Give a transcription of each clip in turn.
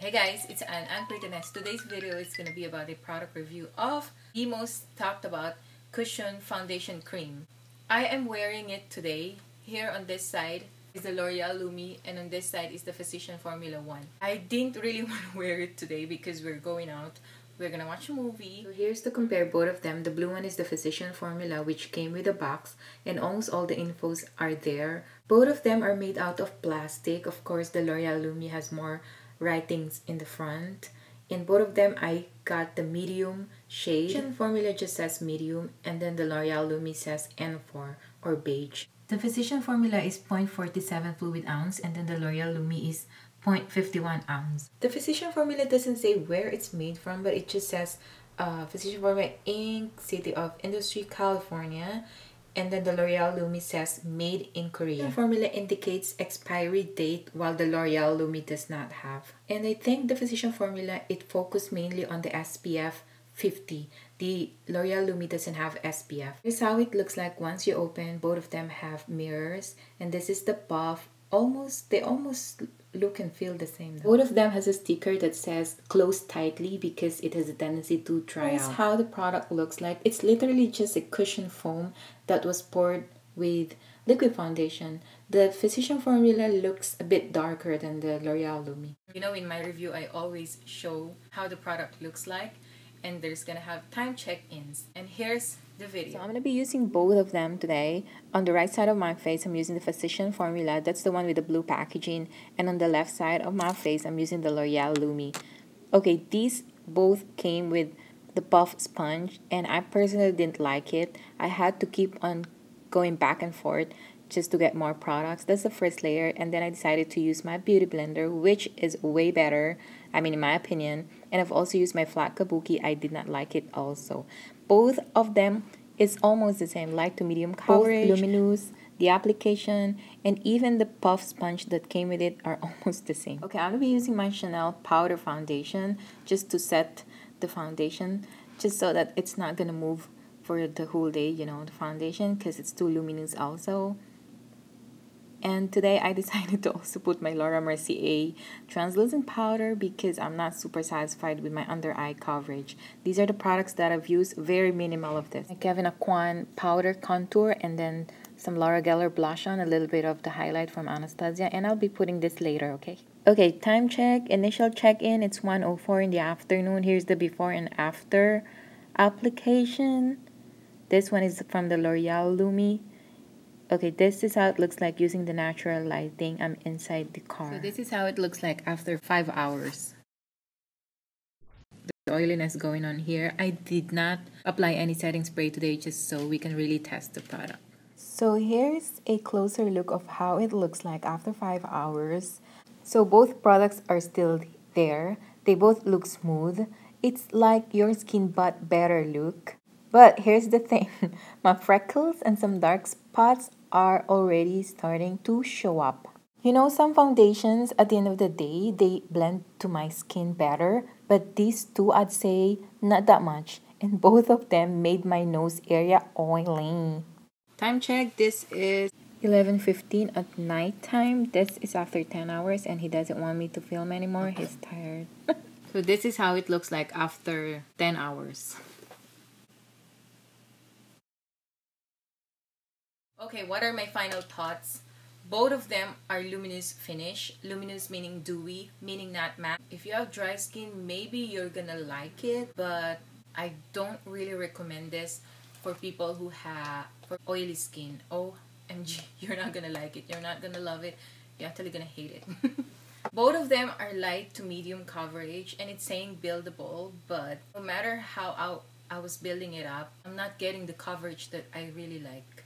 Hey guys, it's Anne Prettiness. Today's video is going to be about a product review of the most talked about cushion foundation cream. I am wearing it today. Here on this side is the L'Oreal Lumi and on this side is the Physician Formula 1. I didn't really want to wear it today because we're going out. We're gonna watch a movie. So here's to compare both of them. The blue one is the Physician Formula which came with a box and almost all the infos are there. Both of them are made out of plastic. Of course, the L'Oreal Lumi has more writings in the front. In both of them, I got the medium shade. The formula just says medium, and then the L'Oreal Lumi says N4 or beige. The Physician formula is 0.47 fluid ounce, and then the L'Oreal Lumi is 0.51 ounce. The Physician formula doesn't say where it's made from, but it just says uh, Physician Formula Inc., City of Industry, California, and then the L'Oreal Lumi says made in Korea. The formula indicates expiry date while the L'Oreal Lumi does not have. And I think the Physician formula, it focused mainly on the SPF 50. The L'Oreal Lumi doesn't have SPF. Here's how it looks like once you open. Both of them have mirrors. And this is the buff. Almost, they almost look and feel the same. Though. Both of them has a sticker that says close tightly because it has a tendency to dry That's out. how the product looks like. It's literally just a cushion foam that was poured with liquid foundation. The Physician formula looks a bit darker than the L'Oreal Lumi. You know, in my review, I always show how the product looks like and there's gonna have time check-ins. And here's the video. So I'm gonna be using both of them today. On the right side of my face, I'm using the Physician Formula. That's the one with the blue packaging. And on the left side of my face, I'm using the L'Oreal Lumi. Okay, these both came with the puff sponge and I personally didn't like it. I had to keep on going back and forth just to get more products. That's the first layer and then I decided to use my beauty blender which is way better, I mean in my opinion. And I've also used my flat kabuki. I did not like it also. Both of them is almost the same, light to medium coverage, Both luminous, the application, and even the puff sponge that came with it are almost the same. Okay, I'm to be using my Chanel powder foundation just to set the foundation, just so that it's not going to move for the whole day, you know, the foundation, because it's too luminous also. And today I decided to also put my Laura Mercier translucent powder because I'm not super satisfied with my under eye coverage. These are the products that I've used, very minimal of this. Kevyn Aucoin powder contour and then some Laura Geller blush on, a little bit of the highlight from Anastasia, and I'll be putting this later, okay? Okay, time check, initial check-in, it's 1.04 in the afternoon. Here's the before and after application. This one is from the L'Oreal Lumi Okay, this is how it looks like using the natural lighting. I'm inside the car. So this is how it looks like after 5 hours. The oiliness going on here. I did not apply any setting spray today just so we can really test the product. So here's a closer look of how it looks like after 5 hours. So both products are still there. They both look smooth. It's like your skin but better look. But here's the thing. My freckles and some dark spots are already starting to show up. You know, some foundations at the end of the day, they blend to my skin better, but these two, I'd say, not that much. And both of them made my nose area oily. Time check, this is 11.15 at night time. This is after 10 hours and he doesn't want me to film anymore. He's tired. so this is how it looks like after 10 hours. Okay, what are my final thoughts? Both of them are luminous finish. Luminous meaning dewy, meaning not matte. If you have dry skin, maybe you're gonna like it, but I don't really recommend this for people who have for oily skin. OMG, you're not gonna like it. You're not gonna love it. You're actually gonna hate it. Both of them are light to medium coverage and it's saying buildable, but no matter how I, I was building it up, I'm not getting the coverage that I really like.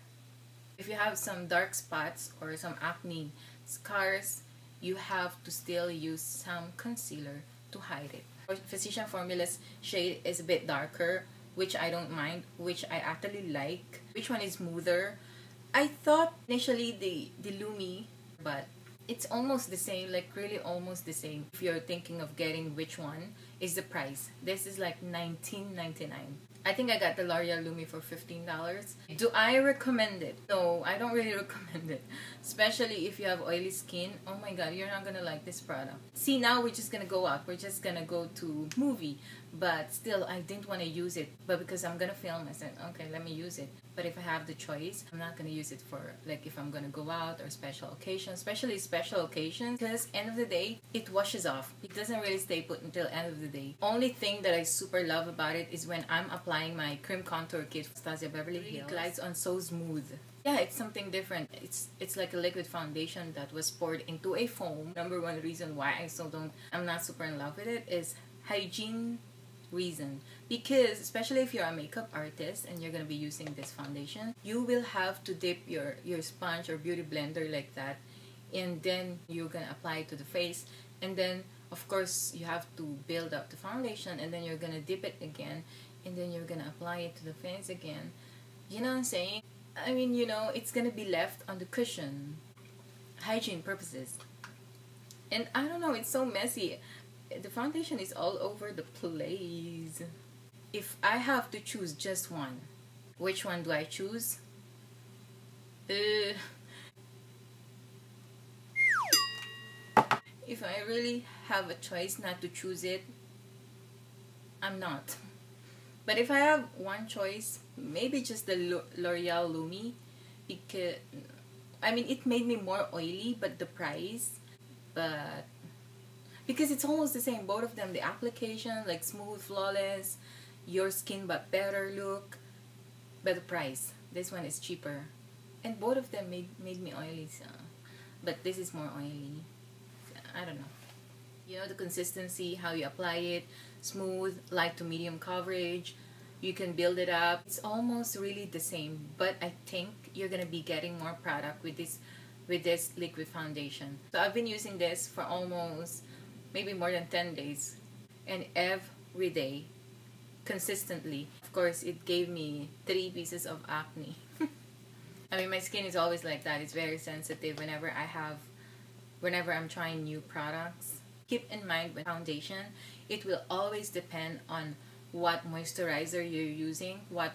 If you have some dark spots or some acne scars, you have to still use some concealer to hide it. Physician Formula's shade is a bit darker, which I don't mind, which I actually like. Which one is smoother? I thought initially the, the Lumi, but it's almost the same, like really almost the same. If you're thinking of getting which one, is the price. This is like 19.99. I think I got the L'Oreal Lumi for $15. Do I recommend it? No, I don't really recommend it. Especially if you have oily skin. Oh my god, you're not gonna like this product. See, now we're just gonna go out. We're just gonna go to movie. But still, I didn't want to use it. But because I'm gonna film, I said, okay, let me use it. But if I have the choice, I'm not gonna use it for like if I'm gonna go out or special occasions, especially special occasions. Because end of the day, it washes off. It doesn't really stay put until end of the day. Only thing that I super love about it is when I'm applying my cream contour kit, Stasia Beverly Hills. It glides on so smooth. Yeah, it's something different. It's it's like a liquid foundation that was poured into a foam. Number one reason why I still don't, I'm not super in love with it is hygiene reason. Because especially if you're a makeup artist and you're going to be using this foundation you will have to dip your your sponge or beauty blender like that and then you're going to apply it to the face. And then of course you have to build up the foundation and then you're going to dip it again and then you're going to apply it to the face again. You know what i'm saying? I mean you know it's going to be left on the cushion. Hygiene purposes. And i don't know it's so messy the foundation is all over the place. If I have to choose just one, which one do I choose? Uh, if I really have a choice not to choose it, I'm not. But if I have one choice, maybe just the L'Oreal Lumi because I mean it made me more oily, but the price, but because it's almost the same both of them the application like smooth flawless your skin but better look better price. This one is cheaper. And both of them made, made me oily so. But this is more oily. So, I don't know. You know the consistency how you apply it smooth light to medium coverage you can build it up. It's almost really the same but I think you're gonna be getting more product with this with this liquid foundation. So I've been using this for almost maybe more than 10 days. And every day consistently of course it gave me three pieces of acne. I mean my skin is always like that. It's very sensitive whenever i have whenever i'm trying new products. Keep in mind with foundation it will always depend on what moisturizer you're using what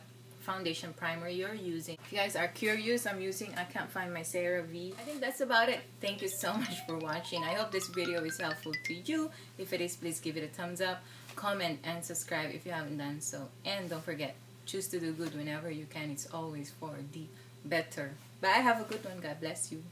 foundation primer you're using. If you guys are curious, I'm using, I can't find my CeraVe. I think that's about it. Thank you so much for watching. I hope this video is helpful to you. If it is, please give it a thumbs up, comment, and subscribe if you haven't done so. And don't forget, choose to do good whenever you can. It's always for the better. Bye. I have a good one. God bless you.